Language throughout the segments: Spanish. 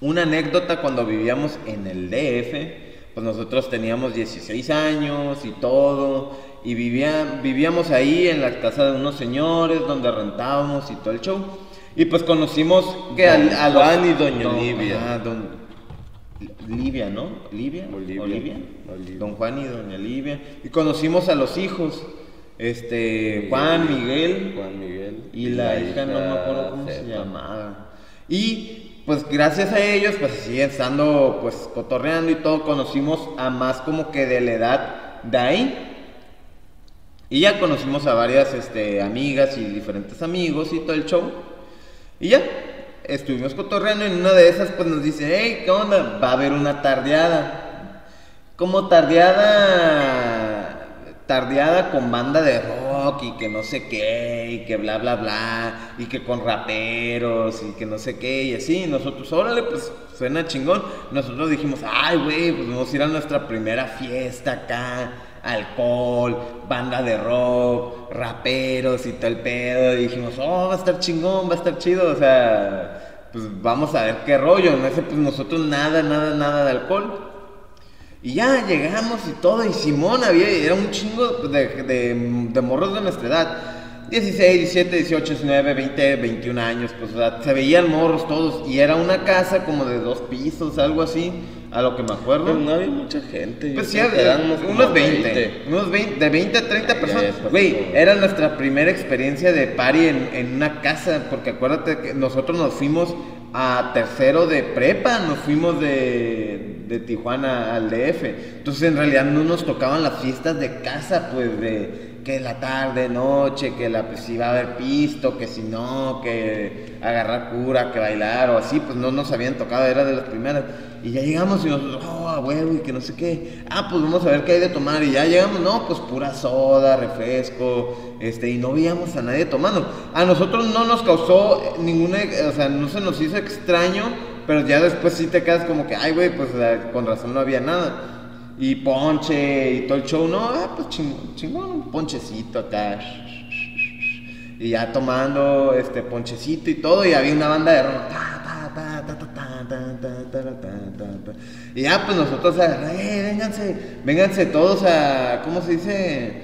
una anécdota cuando vivíamos en el DF, pues nosotros teníamos 16 años y todo, y vivía, vivíamos ahí en la casa de unos señores donde rentábamos y todo el show. Y pues conocimos que Don a, a Juan y doña don- Livia. ajá, don- Livia, ¿no? Livia. Olivia. Olivia. Olivia. Don Juan y doña Livia. Y conocimos a los hijos, este, Juan, Miguel, Juan Miguel. y la hija no me acuerdo cómo se llamaba. Y pues gracias a ellos, pues siguen estando pues cotorreando y todo, conocimos a más como que de la edad de ahí. Y ya conocimos a varias este, amigas y diferentes amigos y todo el show. Y ya, estuvimos cotorreando y en una de esas pues nos dice, hey, ¿qué onda? Va a haber una tardeada. Como tardeada, tardeada con banda de rock y que no sé qué, y que bla, bla, bla, y que con raperos y que no sé qué, y así. Nosotros, órale, pues suena chingón. Nosotros dijimos, ay, güey, pues vamos a ir a nuestra primera fiesta acá alcohol, banda de rock, raperos y todo el pedo. Y dijimos, oh, va a estar chingón, va a estar chido. O sea, pues vamos a ver qué rollo. En ese, pues nosotros nada, nada, nada de alcohol. Y ya llegamos y todo. Y Simón había, era un chingo de, de, de morros de nuestra edad. 16, 17, 18, 19, 20, 21 años, pues o sea, se veían morros todos y era una casa como de dos pisos, algo así, a lo que me acuerdo. Pero no había mucha gente. Pues sí, éramos como unos 20, unos 20, de 20 a 30 Ya, personas. Güey, era nuestra primera experiencia de party en, en una casa, porque acuérdate que nosotros nos fuimos a tercero de prepa, nos fuimos de, de Tijuana al DF. Entonces en realidad no nos tocaban las fiestas de casa, pues de que la tarde, noche, que la pues iba a haber pisto, que si no, que agarrar cura, que bailar o así, pues no nos habían tocado, era de las primeras. Y ya llegamos y nosotros, oh, a huevo, que no sé qué. Ah, pues vamos a ver qué hay de tomar. Y ya llegamos, no, pues pura soda, refresco, este, y no veíamos a nadie tomando. A nosotros no nos causó ninguna, o sea, no se nos hizo extraño, pero ya después sí te quedas como que, ay, güey, pues con razón no había nada y ponche y todo el show. No, ah, pues chingón, chingón, un ponchecito acá. Y ya tomando este ponchecito y todo, y había una banda de rock. Y ya pues nosotros, eh, vénganse, vénganse todos a, ¿cómo se dice?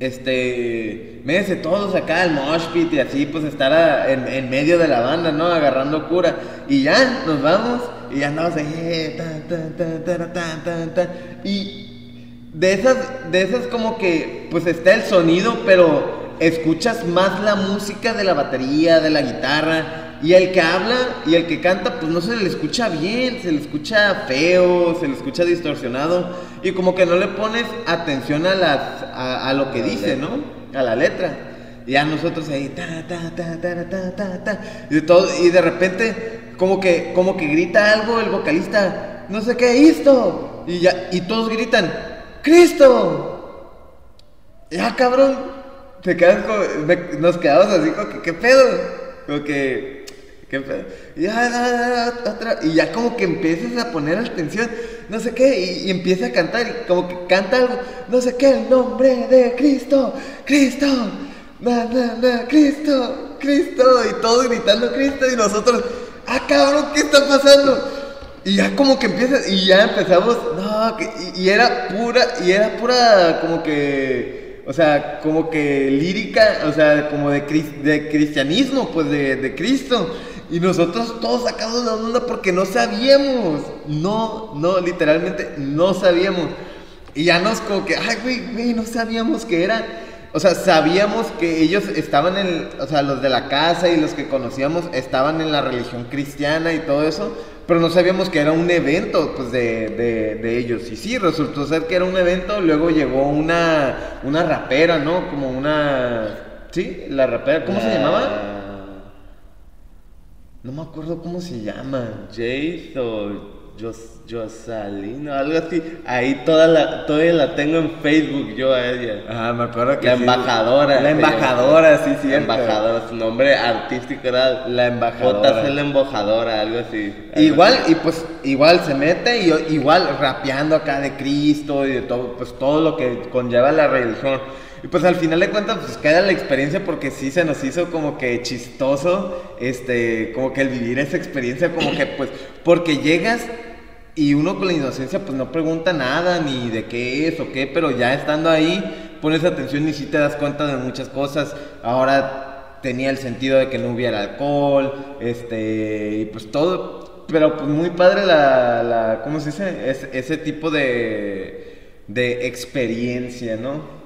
Este, vénganse todos acá al moshpit y así pues estar en, en medio de la banda, ¿no? Agarrando cura. Y ya nos vamos y andamos ahí, eh, ta, ta, ta, ta, ta, ta, ta. Y de esas, de esas como que, pues está el sonido, pero escuchas más la música de la batería, de la guitarra. Y el que habla y el que canta, pues no se le escucha bien, se le escucha feo, se le escucha distorsionado. Y como que no le pones atención a, las, a, a lo que A dice. ¿no? A la letra. Y ya nosotros ahí, ta, ta, ta, ta, ta, ta, ta, y de todo, y de repente, como que, como que grita algo el vocalista, no sé qué, esto. Y ya, y todos gritan, ¡Cristo! Ya, cabrón. Te quedas como, nos quedamos así como que, ¿qué pedo? Como que, ¿qué pedo? Y ya, ya, ya, otra, y ya como que empiezas a poner atención, no sé qué, y, y empieza a cantar, y como que canta algo, no sé qué, el nombre de Cristo, Cristo, Cristo, Cristo, y todos gritando Cristo, y nosotros, ah, cabrón, ¿qué está pasando? Y ya como que empieza, y ya empezamos, no, y, era pura, y era pura como que, o sea, como que lírica, o sea, como de, de cristianismo, pues de, de Cristo. Y nosotros todos sacados de onda porque no sabíamos, no, no, literalmente no sabíamos. Y ya nos como que, ay, güey, güey, no sabíamos que era. O sea, sabíamos que ellos estaban en, o sea, los de la casa y los que conocíamos estaban en la religión cristiana y todo eso, pero no sabíamos que era un evento, pues, de, de, de ellos. Y sí, resultó ser que era un evento, luego llegó una, una rapera, ¿no? Como una, sí, la rapera, ¿cómo se La- llamaba? No me acuerdo cómo se llama. Jace o Josalino, algo así. Ahí toda la, todavía la tengo en Facebook yo a ella. Ah, me acuerdo que La sí. embajadora. La embajadora, sí, sí. La embajadora, su nombre artístico era La embajadora. JC la embajadora, algo así. Igual, y pues igual se mete y igual rapeando acá de Cristo y de todo, pues todo lo que conlleva la religión. Y pues al final de cuentas, pues queda la experiencia porque sí se nos hizo como que chistoso, este, como que el vivir esa experiencia, como que pues, porque llegas y uno con la inocencia pues no pregunta nada, ni de qué es o qué, pero ya estando ahí, pones atención y sí te das cuenta de muchas cosas. Ahora tenía el sentido de que no hubiera alcohol, este, y pues todo, pero pues muy padre la, la ¿cómo se dice? ese tipo de, de experiencia, ¿no?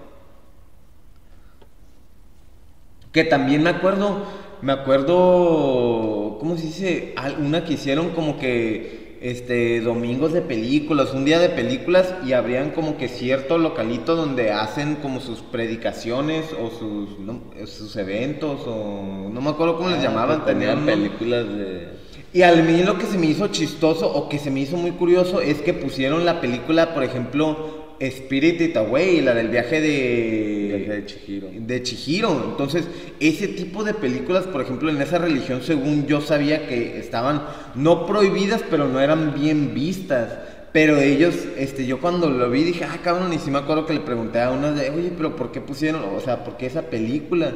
Que también me acuerdo, me acuerdo, ¿cómo se dice? Una que hicieron como que este, domingos de películas, un día de películas y habrían como que cierto localito donde hacen como sus predicaciones o sus, sus eventos o no me acuerdo cómo les ah, llamaban, tenían películas de... Y al mí lo que se me hizo chistoso o que se me hizo muy curioso es que pusieron la película, por ejemplo, Spirited Away, la del viaje de, de Chihiro. De Chihiro. Entonces, ese tipo de películas, por ejemplo, en esa religión, según yo sabía que estaban no prohibidas, pero no eran bien vistas. Pero ellos, este, yo cuando lo vi dije, ah, cabrón, y sí me acuerdo que le pregunté a uno de, oye, pero ¿por qué pusieron, o sea, por qué esa película?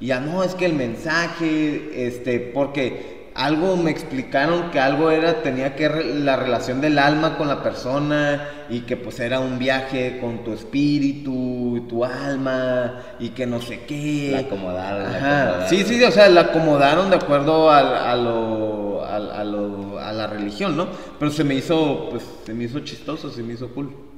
Y ya no, es que el mensaje, este, porque algo me explicaron que algo era, tenía que la relación del alma con la persona y que pues era un viaje con tu espíritu, y tu alma y que no sé qué. La acomodaron. Sí, sí, o sea, la acomodaron de acuerdo a, a, lo, a, lo, a la religión, ¿no? Pero se me hizo, pues, se me hizo chistoso, se me hizo cool.